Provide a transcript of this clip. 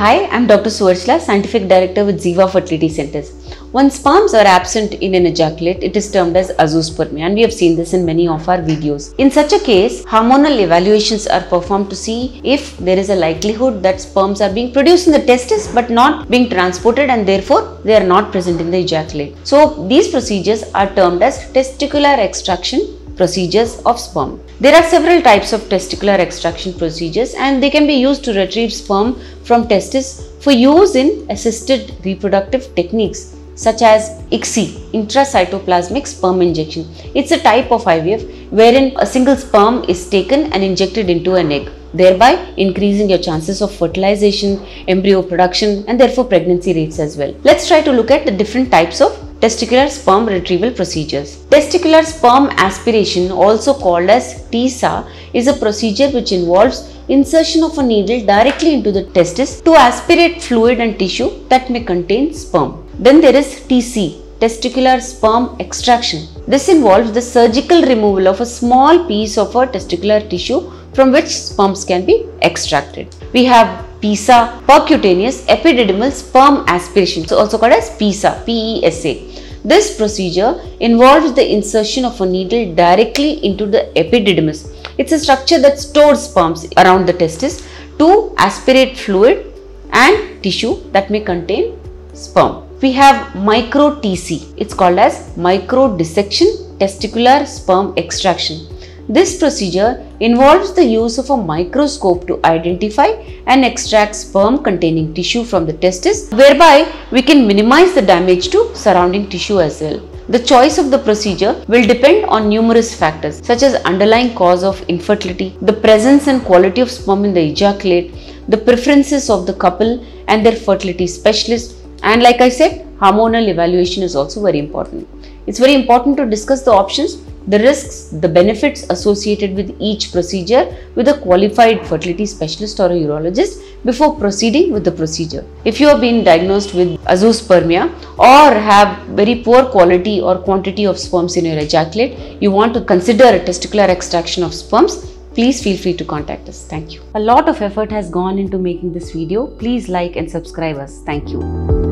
Hi, I'm Dr. Suvarchala, Scientific Director with Ziva Fertility Centers. When sperms are absent in an ejaculate, it is termed as azoospermia and we have seen this in many of our videos. In such a case, hormonal evaluations are performed to see if there is a likelihood that sperms are being produced in the testis but not being transported and therefore they are not present in the ejaculate. So these procedures are termed as testicular extraction procedures of sperm. There are several types of testicular extraction procedures and they can be used to retrieve sperm from testis for use in assisted reproductive techniques such as ICSI, intracytoplasmic sperm injection. It's a type of IVF wherein a single sperm is taken and injected into an egg, thereby increasing your chances of fertilization, embryo production and therefore pregnancy rates as well. Let's try to look at the different types of testicular sperm retrieval procedures. Testicular sperm aspiration, also called as TSA, is a procedure which involves insertion of a needle directly into the testis to aspirate fluid and tissue that may contain sperm. Then there is TESE, testicular sperm extraction. This involves the surgical removal of a small piece of a testicular tissue from which sperms can be extracted. We have PISA, percutaneous epididymal sperm aspiration, so also called as PISA, PESA. This procedure involves the insertion of a needle directly into the epididymis. It's a structure that stores sperms around the testis to aspirate fluid and tissue that may contain sperm. We have micro TESE. It's called as micro dissection testicular sperm extraction. This procedure involves the use of a microscope to identify and extract sperm containing tissue from the testis, whereby we can minimize the damage to surrounding tissue as well. The choice of the procedure will depend on numerous factors such as underlying cause of infertility, the presence and quality of sperm in the ejaculate, the preferences of the couple and their fertility specialist and like I said, hormonal evaluation is also very important. It's very important to discuss the options the risks, the benefits associated with each procedure with a qualified fertility specialist or a urologist before proceeding with the procedure. If you have been diagnosed with azoospermia or have very poor quality or quantity of sperms in your ejaculate, you want to consider a testicular extraction of sperms, please feel free to contact us. Thank you. A lot of effort has gone into making this video. Please like and subscribe us. Thank you.